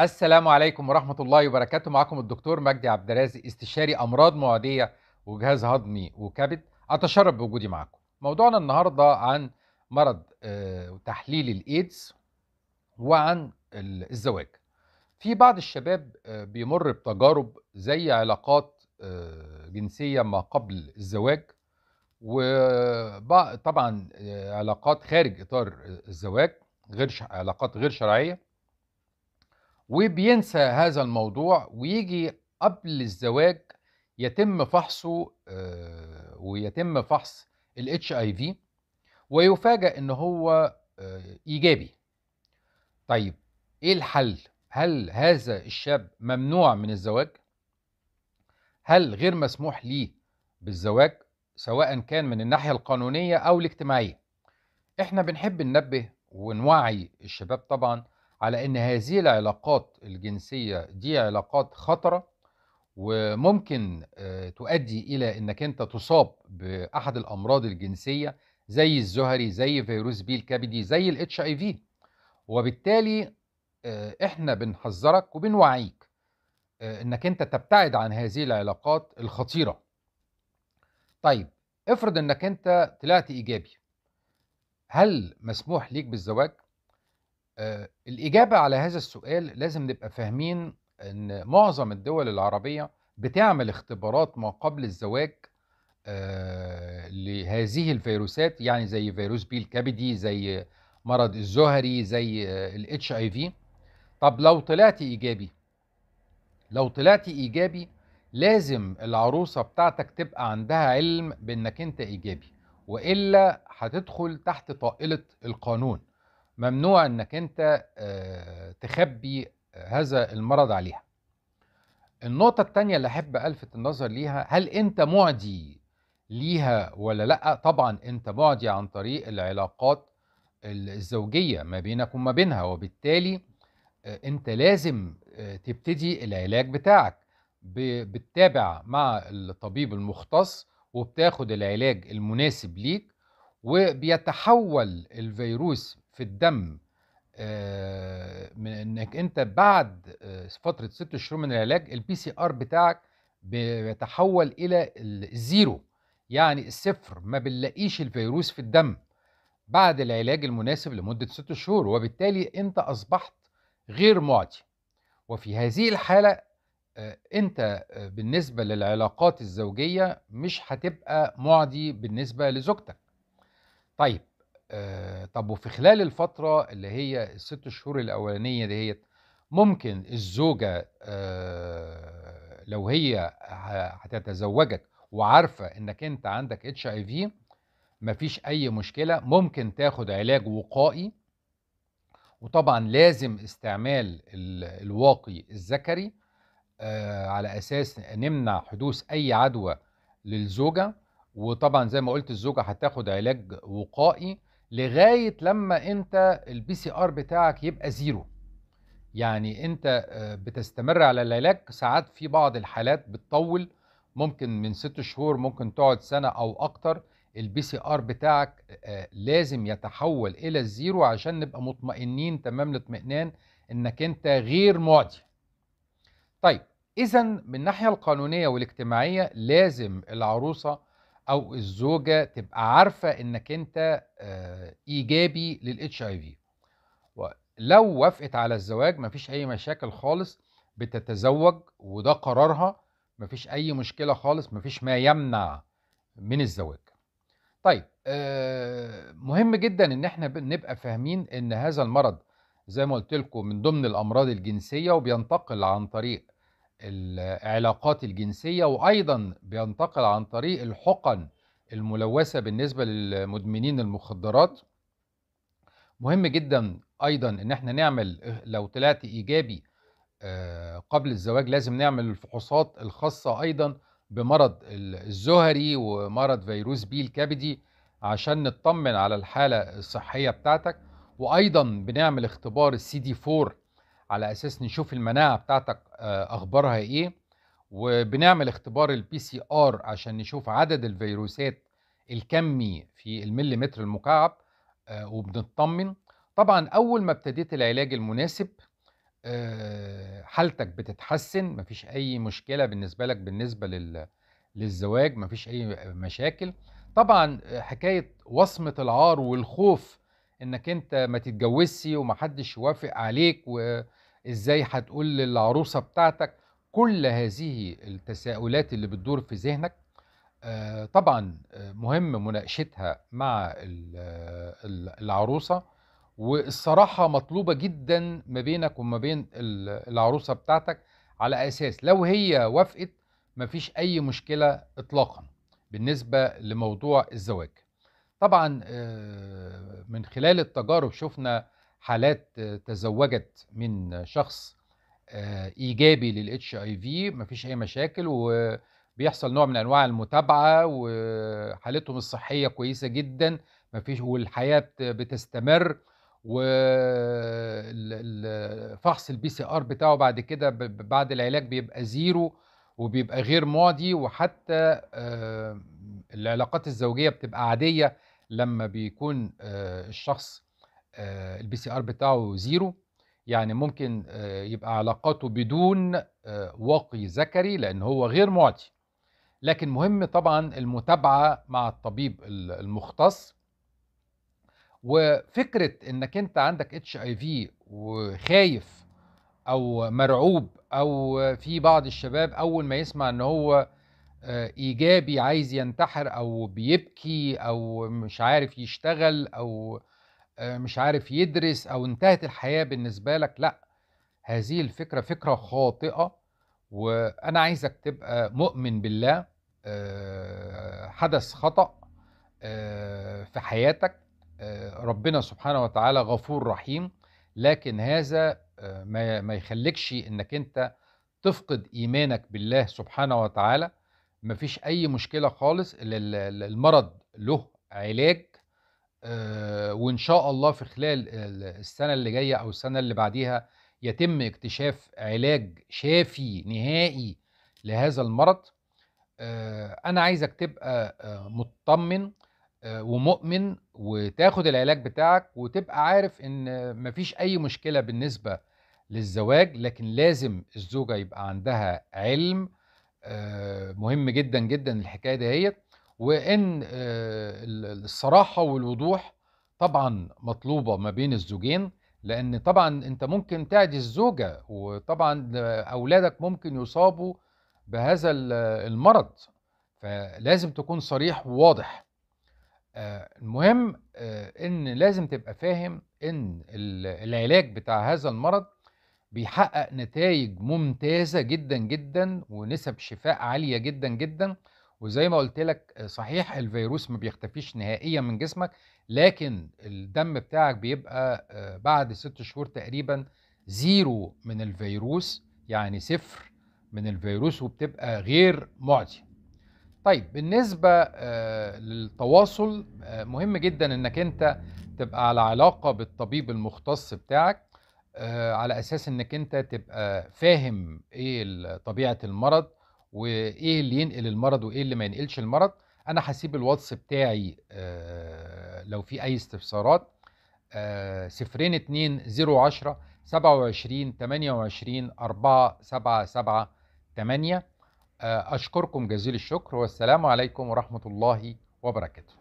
السلام عليكم ورحمة الله وبركاته. معكم الدكتور مجدي عبد الرازق استشاري أمراض معدية وجهاز هضمي وكبد. أتشرف بوجودي معكم. موضوعنا النهاردة عن مرض آه، تحليل الإيدز وعن ال- الزواج. في بعض الشباب آه، بيمر بتجارب زي علاقات آه، جنسية ما قبل الزواج وطبعا علاقات خارج إطار الزواج غير علاقات غير شرعية. وبينسى هذا الموضوع ويجي قبل الزواج يتم فحصه آه، ويتم فحص الاتش اي في ويفاجأ إن هو آه، إيجابي. طيب إيه الحل؟ هل هذا الشاب ممنوع من الزواج؟ هل غير مسموح ليه بالزواج سواء كان من الناحية القانونية أو الاجتماعية؟ إحنا بنحب ننبه ونوعي الشباب طبعا على إن هذه العلاقات الجنسية دي علاقات خطرة وممكن آه، تؤدي إلى إنك أنت تصاب بأحد الأمراض الجنسية زي الزهري زي فيروس بي الكبدي زي الاتش آي في. وبالتالي آه، إحنا بنحذرك وبنوعيك آه، إنك أنت تبتعد عن هذه العلاقات الخطيرة. طيب افرض إنك أنت طلعت إيجابي. هل مسموح ليك بالزواج؟ الإجابة على هذا السؤال لازم نبقى فاهمين إن معظم الدول العربية بتعمل اختبارات ما قبل الزواج آه، لهذه الفيروسات يعني زي فيروس بي الكبدي زي مرض الزهري زي الاتش اي في طب لو طلعت إيجابي؟ لو طلعت إيجابي لازم العروسة بتاعتك تبقى عندها علم بإنك أنت إيجابي وإلا هتدخل تحت طائلة القانون. ممنوع إنك أنت آه، تخبي هذا المرض عليها النقطة التانية اللي أحب ألفت النظر ليها هل أنت معدي ليها ولا لأ؟ طبعا أنت معدي عن طريق العلاقات الزوجية ما بينك وما بينها وبالتالي آه، أنت لازم آه، تبتدي العلاج بتاعك بتتابع مع الطبيب المختص وبتاخد العلاج المناسب ليك وبيتحول الفيروس في الدم آه، من إنك أنت بعد آه، فترة ست شهور من العلاج ال PCR بتاعك بيتحول إلى ال zero يعني الصفر ما بنلاقيش الفيروس في الدم. بعد العلاج المناسب لمدة ست شهور وبالتالي أنت أصبحت غير معدي. وفي هذه الحالة آه، أنت بالنسبة للعلاقات الزوجية مش هتبقى معدي بالنسبة لزوجتك. طيب آه طب وفي خلال الفترة اللي هي الست شهور الأولانية ديت ممكن الزوجة آه لو هي هتتزوجك وعارفة إنك أنت عندك HIV مفيش أي مشكلة ممكن تاخد علاج وقائي. وطبعا لازم استعمال ال- الواقي الذكري آه، على أساس نمنع حدوث أي عدوى للزوجة. وطبعا زي ما قلت الزوجة هتاخد علاج وقائي. لغاية لما انت ال PCR بتاعك يبقى zero يعني انت آه، بتستمر على العلاج. ساعات في بعض الحالات بتطول. ممكن من ست شهور ممكن تقعد سنة أو أكتر. ال PCR بتاعك آه، لازم يتحول إلى ال zero عشان نبقى مطمئنين تمام الاطمئنان إنك انت غير معدي. طيب اذا من الناحية القانونية والاجتماعية لازم العروسة أو الزوجة تبقى عارفة إنك أنت آه، إيجابي لل HIV لو وافقت على الزواج مفيش أي مشاكل خالص بتتزوج وده قرارها مفيش أي مشكلة خالص مفيش ما يمنع من الزواج. طيب آه، مهم جدا إن إحنا نبقى فاهمين إن هذا المرض زي ما قلت لكم من ضمن الأمراض الجنسية وبينتقل عن طريق العلاقات الجنسية وأيضا بينتقل عن طريق الحقن الملوثة بالنسبة للمدمنين المخدرات. مهم جدا أيضا إن إحنا نعمل لو طلعت إيجابي آه، قبل الزواج لازم نعمل الفحوصات الخاصة أيضا بمرض ال- الزهري ومرض فيروس B الكبدي عشان نطمن على الحالة الصحية بتاعتك. وأيضا بنعمل اختبار السي دي 4 على أساس نشوف المناعة بتاعتك آه، أخبارها إيه وبنعمل اختبار ال PCR عشان نشوف عدد الفيروسات الكمي في المليمتر المكعب آه، وبنطمن. طبعا أول ما ابتديت العلاج المناسب آه، حالتك بتتحسن مفيش أي مشكلة بالنسبة لك بالنسبة لل للزواج مفيش أي مشاكل. طبعا حكاية وصمة العار والخوف إنك أنت ما تتجوزش ومحدش يوافق عليك وازاي هتقول للعروسة بتاعتك كل هذه التساؤلات اللي بتدور في ذهنك؟ آه، طبعا آه، مهم مناقشتها مع ال- ال- العروسة والصراحة مطلوبة جدا ما بينك وما بين ال- العروسة بتاعتك على أساس لو هي وافقت مفيش أي مشكلة اطلاقا بالنسبة لموضوع الزواج. طبعا آه، من خلال التجارب شفنا حالات تزوجت من شخص آه، إيجابي للاتش اي في مفيش أي مشاكل وبيحصل نوع من أنواع المتابعة وحالتهم الصحية كويسة جدا مفيش والحياة بت- بتستمر وفحص ال PCR بتاعه بعد كده بعد العلاج بيبقى zero وبيبقى غير معدي وحتى آه، العلاقات الزوجية بتبقى عادية لما بيكون آه، الشخص ال PCR بتاعه zero. يعني ممكن آه، يبقى علاقاته بدون آه، واقي ذكري لأن هو غير معدي لكن مهم طبعا المتابعة مع الطبيب ال- المختص. وفكرة إنك أنت عندك اتش اي في وخايف أو مرعوب أو في بعض الشباب أول ما يسمع إن هو آه، إيجابي عايز ينتحر أو بيبكي أو مش عارف يشتغل أو آه، مش عارف يدرس أو انتهت الحياة بالنسبة لك لأ هذه الفكرة فكرة خاطئة وأنا عايزك تبقى مؤمن بالله آه، حدث خطأ آه، في حياتك آه، ربنا سبحانه وتعالى غفور رحيم لكن هذا آه، ما يخليكش إنك أنت تفقد إيمانك بالله سبحانه وتعالى. مفيش أي مشكلة خالص ال- ال- المرض له علاج آه، وإن شاء الله في خلال ال- السنة اللي جاية أو السنة اللي بعديها يتم اكتشاف علاج شافي نهائي لهذا المرض. آه، أنا عايزك تبقى آه، مطمن آه، ومؤمن وتاخد العلاج بتاعك وتبقى عارف إن مفيش أي مشكلة بالنسبة للزواج لكن لازم الزوجة يبقى عندها علم. آه، مهم جدا جدا الحكاية دهيت. وإن آه، ال- الصراحة والوضوح طبعا مطلوبة ما بين الزوجين لأن طبعا أنت ممكن تعدي الزوجه وطبعا أولادك ممكن يصابوا بهذا ال- المرض. فلازم تكون صريح وواضح. آه، المهم آه، إن لازم تبقى فاهم إن ال- العلاج بتاع هذا المرض بيحقق نتائج ممتازة جدا جدا ونسب شفاء عالية جدا جدا. وزي ما قلت لك آه، صحيح الفيروس ما بيختفيش نهائيا من جسمك لكن الدم بتاعك بيبقى آه، بعد ست شهور تقريبا زيرو من الفيروس يعني صفر من الفيروس وبتبقى غير معدي. طيب بالنسبة آه، للتواصل مهم جدا إنك أنت تبقى على علاقة بالطبيب المختص بتاعك على أساس إنك أنت تبقى فاهم إيه طبيعة المرض وإيه اللي ينقل المرض وإيه اللي ما ينقلش المرض أنا هسيب الواتس بتاعي آه، لو في أي استفسارات آه، صفرين اتنين زيرو عشرة سبعة وعشرين تمانية وعشرين أربعة سبعة سبعة تمانية. آه، أشكركم جزيل الشكر والسلام عليكم ورحمة الله وبركاته.